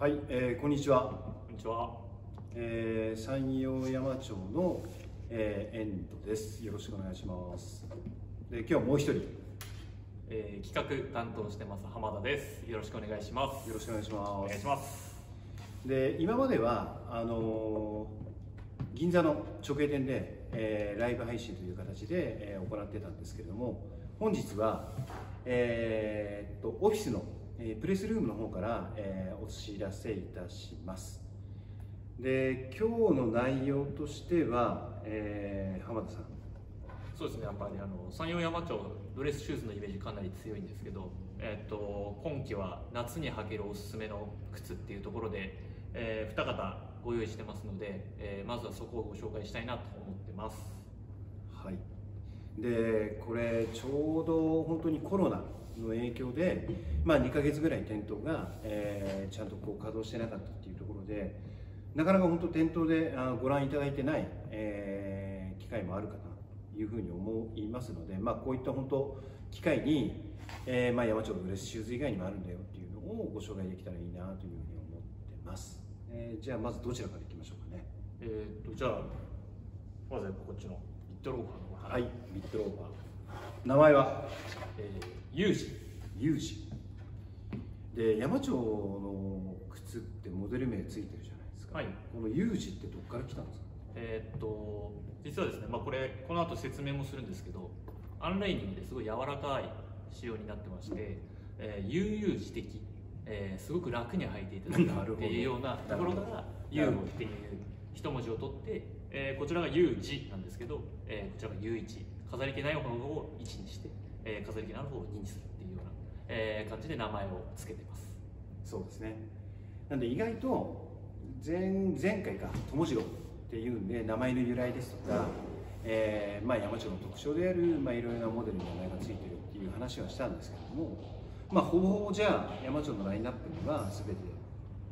はい、えーこんにちは。こんにちは。えー山陽山町の、えー、遠藤です。よろしくお願いします。で、今日はもう一人、よえー企画担当してます浜田です。よろしくお願いします。ろしくお願いします。お願いします。で、今までは、あのー銀座の直営店で、えーライブ配信という形で、えー行ってたんですけれども、本日は、えーっと、オフィスの、えープレスルームの方から、えーお知らせいたします。で、今日の内容としては、えー浜田さん、そうですね。やっぱりあの山陽山町ドレスシューズのイメージかなり強いんですけど、えっ、と今季は夏に履けるおすすめの靴っていうところで、えー、二方ご用意してますので、えーまずはそこをご紹介したいなと思ってます。はい、でこれちょうど本当にコロナの影響で、まあ、2ヶ月ぐらい店頭が、えーちゃんとこう稼働してなかったっていうところでなかなか本当店頭であご覧いただいてない、えー機会もあるかなというふうに思いますので、まあ、こういった本当機会に、えーまあ、山長のドレスシューズ以外にもあるんだよっていうのをご紹介できたらいいなというふうに思ってます、えーじゃあまずどちらからいきましょうかね。えっ、とじゃあまずやっぱこっちのビットローファーのはいビットローバー名前は？えー、ユージ。有事で山町の靴ってモデル名ついてるじゃないですか、はい。この有事ってどっから来たんですか？えーっと実はですね、まあ、これこの後説明もするんですけどアンライニングですごい柔らかい仕様になってまして、えー悠々自適、えーすごく楽に履いていただけるなるほど。っていうようなところからな「悠っていう一文字を取って、えーこちらが「悠字なんですけど、えーこちらが「悠一飾り気ない方を1にして、えー飾り気のある方を2にするっていうような、えー感じで名前を付けてます。そうですね。なんで意外と前前回か友次郎っていうんで名前の由来ですとか、えーまあ、山町の特徴である、まあ、いろいろなモデルに名前がついてるっていう話はしたんですけども、まあ、ほぼほぼじゃあ山町のラインナップには全て、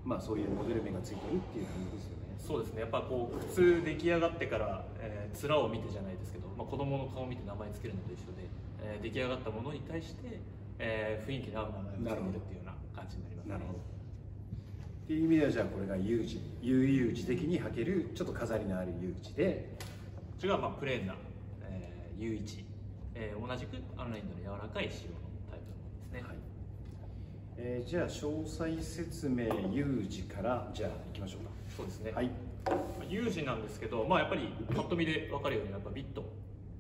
まあ、そういうモデル名がついてるっていう感じですよね。そうですね。やっぱこう靴出来上がってから、えー、面を見てじゃないですけど、まあ、子供の顔を見て名前つけるのと一緒で、えー出来上がったものに対して、えー雰囲気の合う名前をつけてるっていうような感じになりますね。なるほど。っていう意味ではじゃあこれが有事悠々自適に履けるちょっと飾りのある有事で。こっちがまあプレーンな、えー、U1、えー同じくアンラインドの柔らかい仕様のタイプのものですね、はいえーじゃあ詳細説明有事からじゃあ行きましょうそうですね、かはい。有事なんですけど、まあ、やっぱりパッと見で分かるようにやっぱビット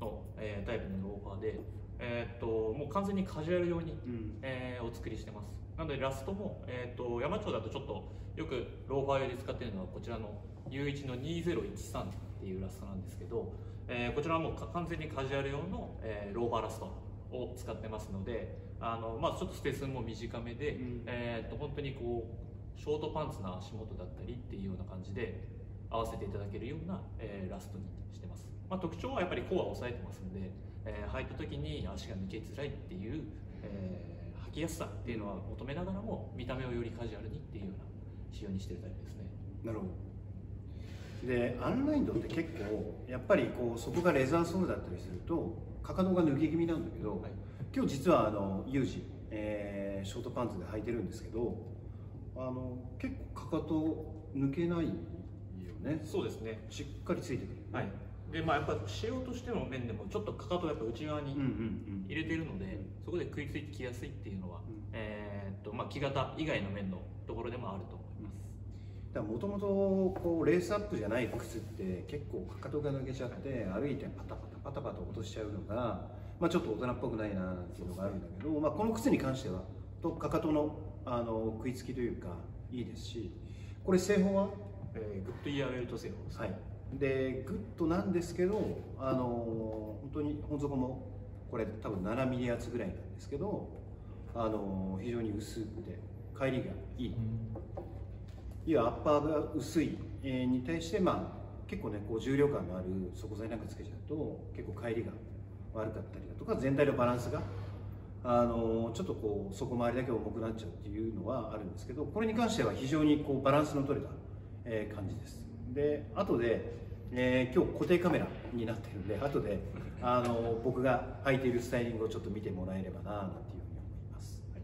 の、えータイプのローファーで、えーっともう完全にカジュアル用にうん。えーお作りしてます。なのでラストも、えー、と山町だとちょっとよくローファー用で使っているのはこちらの U1 の2013っていうラストなんですけど、えーこちらはもうか完全にカジュアル用の、えーローファーラストを使ってますのであの、まあ、ちょっとスペースも短めで、うん。えー、と本当にこうショートパンツの足元だったりっていうような感じで合わせていただけるような、えーラストにしてます、まあ、特徴はやっぱりコアを抑えてますので、えー履いた時に足が抜けづらいっていう、えー履きやすさっていうのは求めながらも見た目をよりカジュアルにっていうような仕様にしてるタイプですね。なるほど。でアンラインドって結構やっぱりこうそこがレザーソールだったりするとかかとが抜け気味なんだけど、はい今日実はあの有事、えーショートパンツで履いてるんですけどあの結構かかと抜けないよね。そうですね。しっかりついてくる。はい。でまあやっぱ仕様としての面でもちょっとかかとをやっぱ内側にうんうんうん。入れてるので、うんそこで食いついてきやすいっていうのは、うん。えーっとまあ、木型以外の面のところでもあると思います、だもともとこうレースアップじゃない靴って結構かかとが抜けちゃって歩いてパタパタパタパタ落としちゃうのが、まあ、ちょっと大人っぽくないなっていうのがあるんだけど、まあ、この靴に関してはとかかとのあの食いつきというかいいですし。これ製法は、えーグッドイヤーウェルト製法です、はい、でグッドなんですけどあの本当に本底もこれ多分7ミリ厚ぐらいなんですけどあの非常に薄くて帰りがいい。いやアッパーが薄い、えーに対して、まあ、結構ねこう重量感のある底材なんかつけちゃうと結構帰りが悪かったりだとか全体のバランスがあのちょっとこう底回りだけ重くなっちゃうっていうのはあるんですけどこれに関しては非常にこうバランスの取れた、えー感じです。で後で、えー今日固定カメラになってるんで後であの僕が履いているスタイリングをちょっと見てもらえればななんていうふうに思います、はい。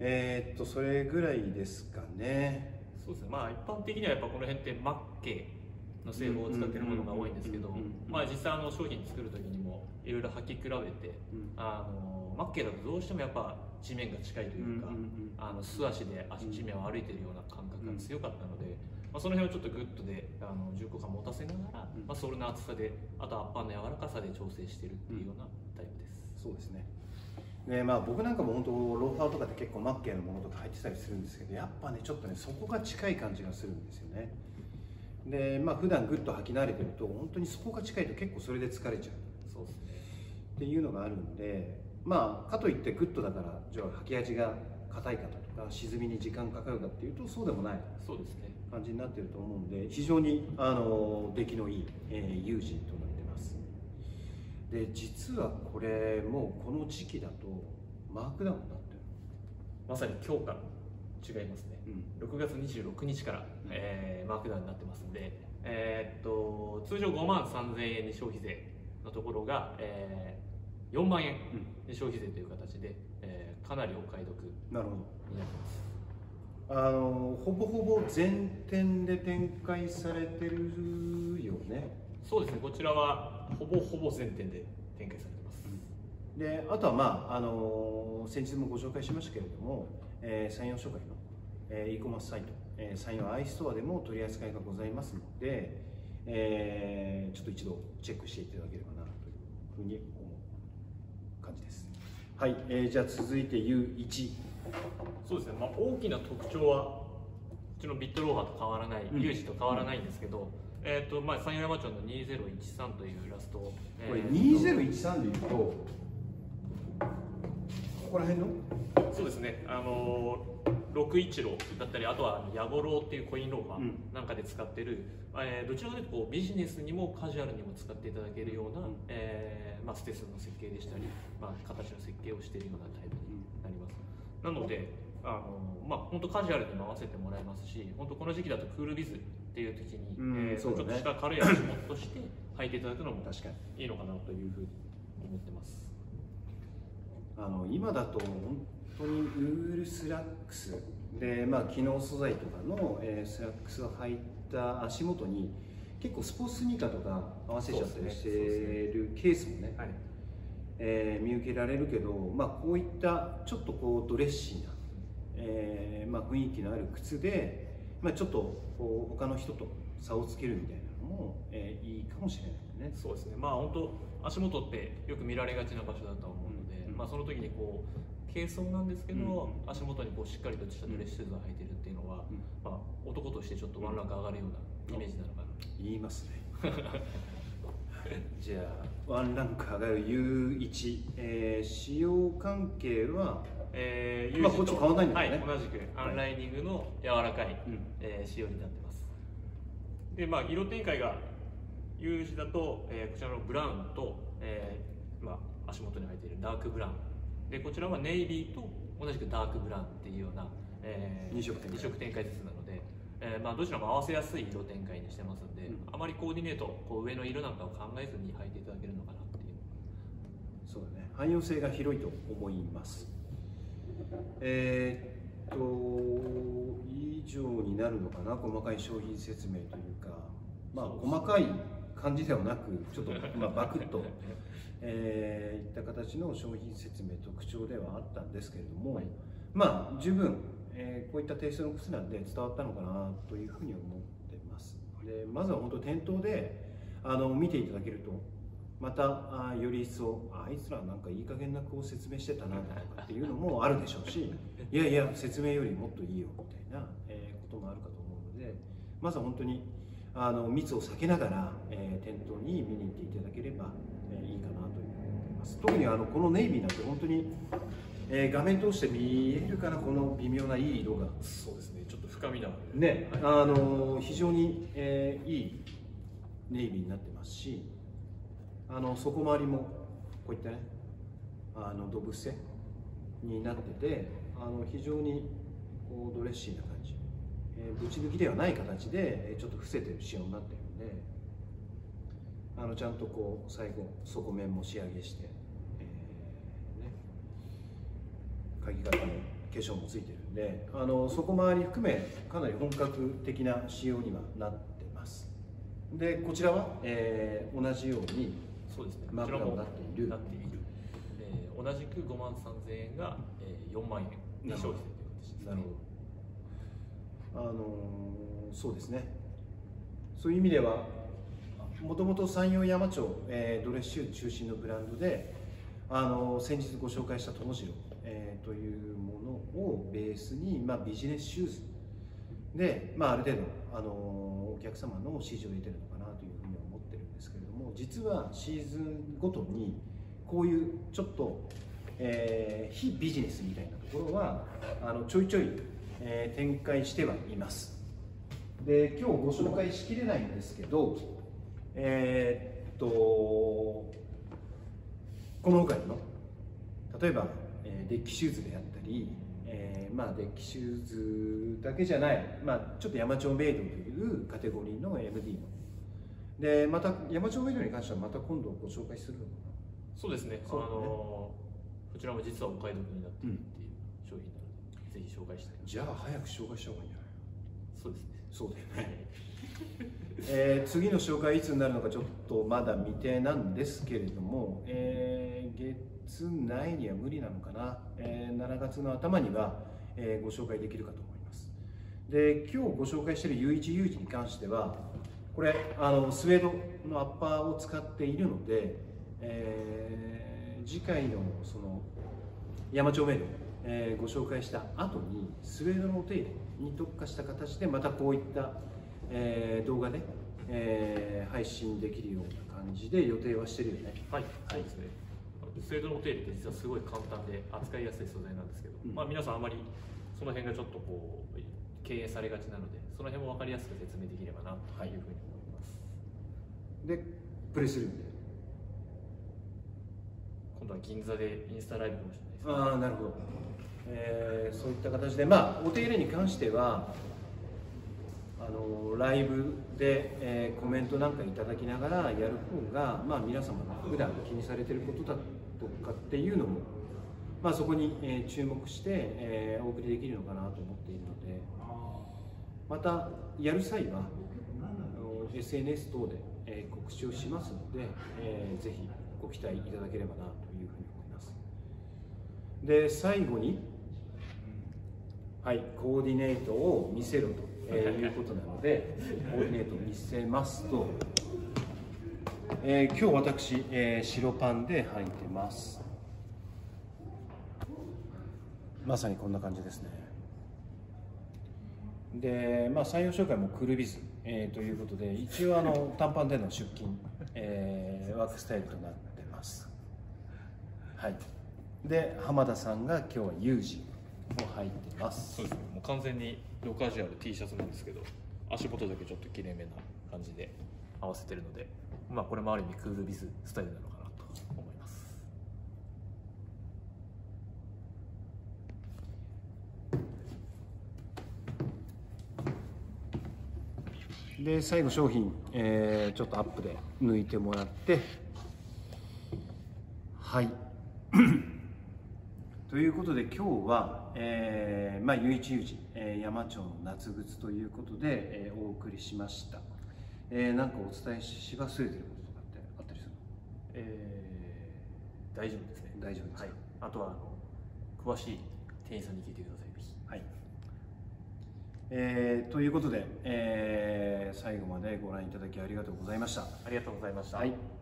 えー、っとそれぐらいですかね。そうですね。まあ一般的にはやっぱこの辺ってマッケの製法を使ってるものが多いんですけどまあ実際あの商品作る時にもいろいろ履き比べてあのマッケだとどうしてもやっぱ地面が近いというか、あの素足で足地面を歩いてるような感覚が強かったので、まあ、その辺をちょっとグッドであの重厚感持たせながら、まあ、ソールの厚さであとアッパーの柔らかさで調整してるっていうようなタイプです、そうですねでまあ、僕なんかも本当ローファーとかで結構マッケーのものとか入ってたりするんですけどやっぱねちょっとねそこが近い感じがするんですよねでまあ普段グッと履き慣れてると本当にそこが近いと結構それで疲れちゃう。そうですね。っていうのがあるんでまあかといってグッドだからじゃあ履き味が硬いかとか沈みに時間かかるかっていうとそうでもないそうですね。感じになってると思うんで非常にあの出来のいい、えー、有事となってます。で実はこれもうこの時期だとマークダウンになってまさに今日から違いますね。る、うん、6月26日から、えーマークダウンになってますんで、えーっと通常5万3000円に消費税のところが、えー4万円で消費税という形で、えーかなりお買い得になってます。あのほぼほぼ全店で展開されてるよね。そうですね。こちらはほぼほぼ全店で展開されてます、であとはまああの先日もご紹介しましたけれども、えー、山陽初回の、えー、e コマースサイト、えー、山陽アイストアでも取り扱いがございますので、えーちょっと一度チェックしていただければなというふうに思う感じです。はい、えーじゃあ続いて U1 そうですね、まあ、大きな特徴はうちのビットローハーと変わらない、うん。有志と変わらないんですけど、えーとまあ、山陽山町の2013というイラストを、これえーと。2013でいうとここら辺の？そうですね、あの616だったり、あとはあのヤゴローっていうコインローファうん。ーなんかで使ってる、えーどちらかというとこうビジネスにもカジュアルにも使っていただけるような、うん。えーまあ、ステスの設計でしたり、まあ、形の設計をしているようなタイプになります。なので、あのまあ、本当カジュアルにも合わせてもらえますし、本当この時期だとクールビズっていう時に、うんえーね。ちょっとした軽い足元として履いていただくのも確かに。いいのかなというふうに思ってます。あの今だと本当にウールスラックスで、まあ、機能素材とかの、えースラックスを履いた足元に結構スポーツスニーカーとか合わせちゃったりしてるケースもね、はい。えー見受けられるけど、まあ、こういったちょっとこうドレッシーな、えーまあ、雰囲気のある靴で、まあ、ちょっとこう他の人と差をつけるみたいなのも、えーいいかもしれないね。そうですね、まあ本当足元ってよく見られがちな場所だと思まあその時にこう軽装なんですけど、うん足元にこうしっかりとしたドレッシューズを履いてるっていうのは、うんまあ男としてちょっとワンランク上がるようなイメージなのかな。言いますね。じゃあワンランク上がる U1、えー使用関係は、えー、まあこっち変わんないんだよね。はい、同じくアンライニングの柔らかい、うん。えー仕様になってます。で、まあ色展開が U 字だと、えーこちらのブラウンと、えーまあ足元に入っているダークブラウン。でこちらはネイビーと同じくダークブラウンっていうような、えー二色展開。二色展開ずつなので、えーまあ、どちらも合わせやすい色展開にしてますんで、うん。あまりコーディネートこう上の色なんかを考えずに履いていただけるのかなっていう。そうだね。汎用性が広いと思います。えーっと以上になるのかな？細かい商品説明というか。まあ細かい感じではなく ちょっと、まあ、バクッと、えーいった形の商品説明特徴ではあったんですけれども、はい。まあ十分、えーこういったテイストの靴なんで伝わったのかなというふうに思ってます。でまずは本当店頭であの見ていただけるとまたあより一層ああいつらなんかいい加減なこう説明してたなとかっていうのも あるでしょうしいやいや説明よりもっといいよみたいな、えーこともあるかと思うのでまずは本当にあの密を避けながら、えー店頭に見に行っていただければ、えーいいかなというふうに思ってます。特にあのこのネイビーなんて本当に、えー画面通して見えるかなこの微妙ないい色が。そうですね。ちょっと深みのあるね、はい。あの非常に、えーいいネイビーになってますしあの底回りもこういったねあのドブセになっててあの非常にこうドレッシーな感じ、えーぶち抜きではない形でえーちょっと伏せてる仕様になってるんであのちゃんとこう最後底面も仕上げして、えーね、鍵型の、粧もついてるんであのそこ周り含めかなり本格的な仕様にはなってます。でこちらは、えー同じようにそうですね。マークダウンこちらもなっている。なっている、えー同じく5万3000円が、えー、4万円に消費税という形ですね。なるほどあのそうですね。そういう意味ではもともと山陽山町、えードレッシュ中心のブランドで、あの先日ご紹介した友次郎、えーというものをベースに、まあ、ビジネスシューズで、まあ、ある程度、あのお客様の支持を得てるのかなというふうに思ってるんですけれども実はシーズンごとにこういうちょっと、えー非ビジネスみたいなところはあのちょいちょい、えー展開してはいます。で今日ご紹介しきれないんですけどえーっとこの他にも例えば、えーデッキシューズであったり、えーまあ、デッキシューズだけじゃない、まあ、ちょっと山長メイドというカテゴリーの MD も。でまた山頂メイドに関してはまた今度ご紹介するのかそうですね。ね。あのーこちらも実はお買い得になっているっていう商品なので、ぜひ紹介したいな。じゃあ早く紹介した方がいいんじゃない？そうですね。そうだよね。えー次の紹介いつになるのかちょっとまだ未定なんですけれども、えー月内には無理なのかな、えー7月の頭には、えーご紹介できるかと思います。で今日ご紹介している U1U 字に関してはこれあのスウェードのアッパーを使っているので、えー次回のその山頂メール、えーご紹介した後にスウェードのお手入れに特化した形でまたこういった、えー動画で、えー配信できるような感じで予定はしてるよね。はい、そうですね。スウェードのお手入れって実はすごい簡単で扱いやすい素材なんですけど、うん。まあ皆さんあまりその辺がちょっとこう敬遠されがちなので、その辺も分かりやすく説明できればなというふうに思います。でプレイするんで今度は銀座でインスタライブかもしれないです。ああなるほど、えーそういった形でまあお手入れに関してはあのライブで、えーコメントなんかいただきながらやる方が、まあ、皆様が普段気にされてることだとかっていうのも、まあ、そこに、えー注目して、えーお送りできるのかなと思っているのでまたやる際は SNS 等で、えー告知をしますので、えーぜひご期待いただければなというふうに思います。で最後にはいコーディネートを見せろと、えーいうことなので コーディネートを見せますと、えー今日私、えー白パンで履いてます。まさにこんな感じですね。で、まあ、採用紹介もクルビズ、えーということで一応あの短パンでの出勤、えーワークスタイルとなってはいで浜田さんが今日はユージを履いてますそうですね。もう完全にロカジュアル T シャツなんですけど、足元だけちょっときれいめな感じで合わせてるので、まあこれもある意味クールビズスタイルなのかなと思います。で最後商品、えーちょっとアップで抜いてもらってはいということで今日は、えーまあ、ゆいちゆじ、えー山町の夏靴ということで、えーお送りしました、えーなんかお伝えし忘れてることとかってあったりする？えー大丈夫ですね。大丈夫ですか？はい。あとはあの詳しい店員さんに聞いてください。ぜひ。はい、えーということで、えー最後までご覧いただきありがとうございましたありがとうございました。はい